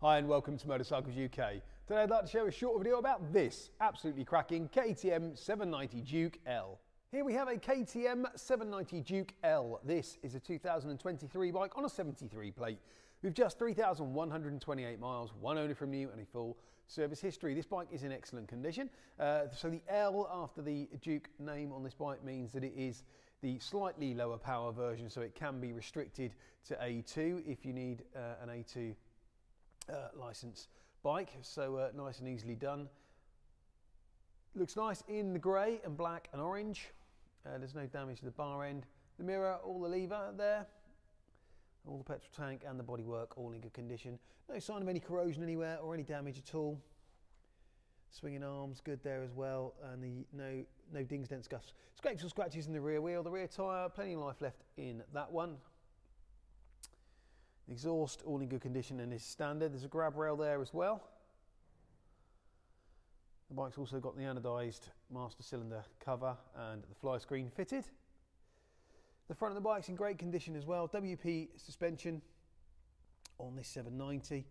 Hi and welcome to Motorcycles UK. Today I'd like to share a short video about this absolutely cracking KTM 790 Duke L. Here we have a KTM 790 Duke L. This is a 2023 bike on a 73 plate with just 3,128 miles, one owner from new and a full service history. This bike is in excellent condition. Uh, so the L after the Duke name on this bike means that it is the slightly lower power version so it can be restricted to A2 if you need uh, an A2 uh, license bike. So uh, nice and easily done. Looks nice in the grey and black and orange. Uh, there's no damage to the bar end. The mirror, all the lever there. All the petrol tank and the bodywork all in good condition. No sign of any corrosion anywhere or any damage at all. Swinging arms, good there as well, and the no no dings, dents, scuffs. Scrapes or scratches in the rear wheel. The rear tyre, plenty of life left in that one. Exhaust all in good condition and is standard. There's a grab rail there as well. The bike's also got the anodised master cylinder cover and the fly screen fitted. The front of the bike's in great condition as well. WP suspension on this 790.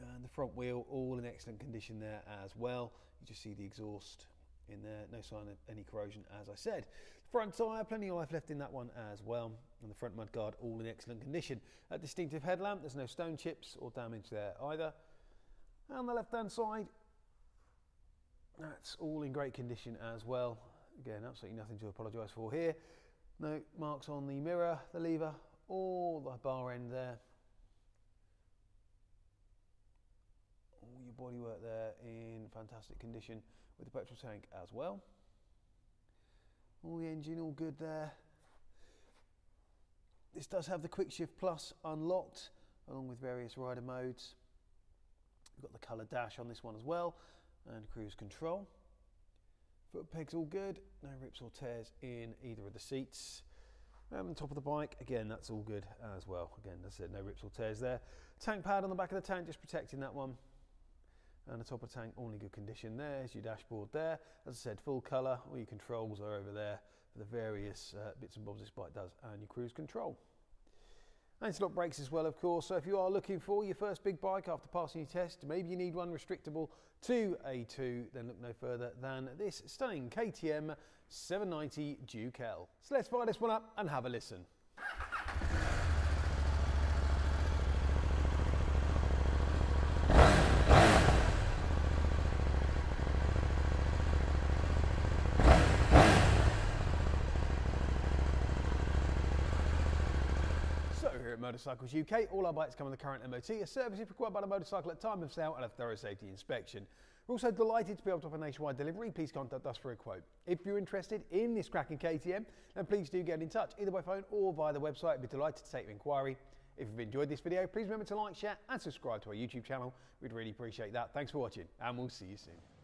And the front wheel all in excellent condition there as well. You just see the exhaust in there. No sign of any corrosion, as I said. Front tyre, plenty of life left in that one as well. And the front mudguard, all in excellent condition. A distinctive headlamp, there's no stone chips or damage there either. And the left-hand side, that's all in great condition as well. Again, absolutely nothing to apologise for here. No marks on the mirror, the lever, or the bar end there. all your bodywork there in fantastic condition with the petrol tank as well. All the engine all good there. This does have the Quick Shift Plus unlocked along with various rider modes. We've got the colour dash on this one as well and cruise control. Foot pegs all good, no rips or tears in either of the seats. On top of the bike, again, that's all good as well. Again, that's it, no rips or tears there. Tank pad on the back of the tank, just protecting that one and the top of the tank in good condition. There's your dashboard there. As I said, full colour. All your controls are over there for the various uh, bits and bobs this bike does and your cruise control. Anti-lock brakes as well, of course. So if you are looking for your first big bike after passing your test, maybe you need one restrictable to A2, then look no further than this stunning KTM 790 Duke L. So let's fire this one up and have a listen. So here at Motorcycles UK, all our bikes come with a current MOT, a service if required by the motorcycle at time of sale and a thorough safety inspection. We're also delighted to be able to offer nationwide delivery. Please contact us for a quote. If you're interested in this cracking KTM, then please do get in touch either by phone or via the website. We'd be delighted to take your inquiry. If you've enjoyed this video, please remember to like, share and subscribe to our YouTube channel. We'd really appreciate that. Thanks for watching and we'll see you soon.